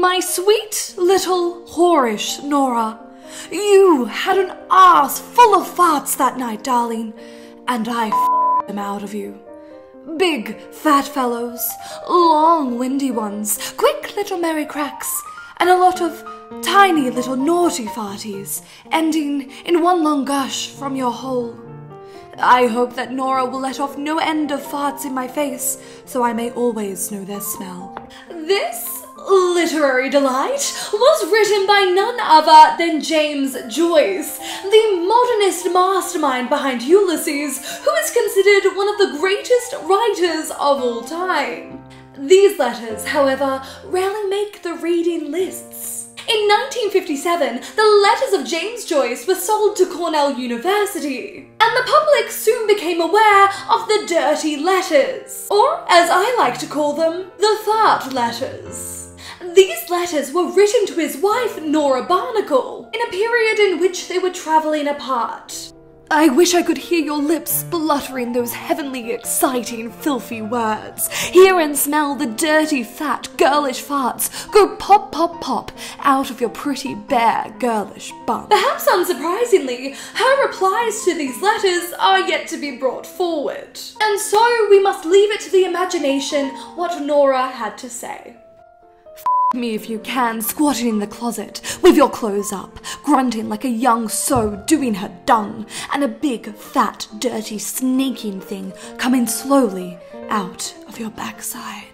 My sweet little whorish Nora, you had an arse full of farts that night, darling, and I f them out of you. Big, fat fellows, long, windy ones, quick little merry cracks, and a lot of tiny little naughty farties, ending in one long gush from your hole. I hope that Nora will let off no end of farts in my face, so I may always know their smell. This literary delight was written by none other than James Joyce, the modernist mastermind behind Ulysses, who is considered one of the greatest writers of all time. These letters, however, rarely make the reading lists. In 1957, the letters of James Joyce were sold to Cornell University, and the public soon became aware of the dirty letters, or as I like to call them, the fart letters. These letters were written to his wife, Nora Barnacle, in a period in which they were travelling apart. I wish I could hear your lips spluttering those heavenly, exciting, filthy words. Hear and smell the dirty, fat, girlish farts go pop, pop, pop out of your pretty, bare, girlish bum. Perhaps unsurprisingly, her replies to these letters are yet to be brought forward. And so we must leave it to the imagination what Nora had to say me if you can, squatting in the closet, with your clothes up, grunting like a young sow doing her dung, and a big, fat, dirty, sneaking thing coming slowly out of your backside.